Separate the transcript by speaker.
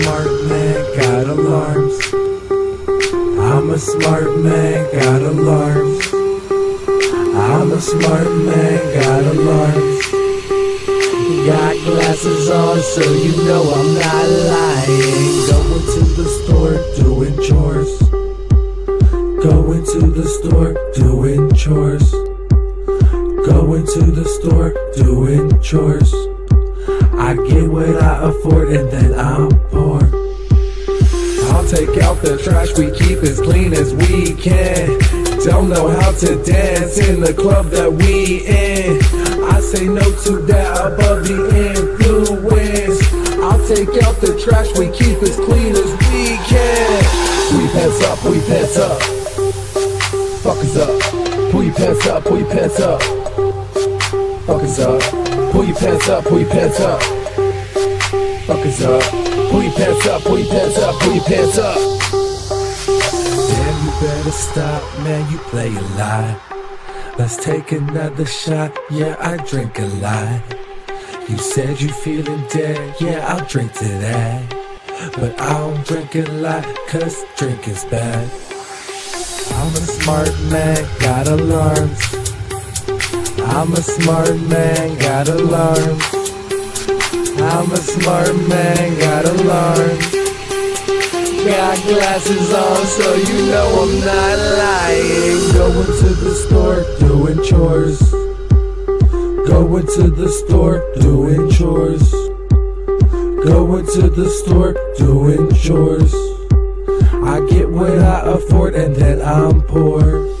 Speaker 1: smart man, got alarms. I'm a smart man, got alarms. I'm a smart man, got alarms. Got glasses on, so you know I'm not lying. Going to the store, doing chores. Going to the store, doing chores. Going to the store, doing chores. I get what I afford and then I'm poor. I'll take out the trash, we keep as clean as we can. Don't know how to dance in the club that we in. I say no to that above the influence. I'll take out the trash, we keep as clean as we can. Your pants up, your pants up. Fuckers up. Pull your pants up, your pants up. Fuckers up. Pull your pants up, pull your pants up. Fuckers up. Pull your pants up, pull your pants up, pull your pants up. Damn, you better stop, man, you play a lot. Let's take another shot, yeah, I drink a lot. You said you feeling dead, yeah, I'll drink to that. But I don't drink a lot, cause drinking's bad. I'm a smart man, got alarms. I'm a smart man, got alarms. I'm a smart man, got alarms. Got glasses on, so you know I'm not lying. Going to the store, doing chores. Going to the store, doing chores. Going to the store, doing chores. I get what I afford and then I'm poor.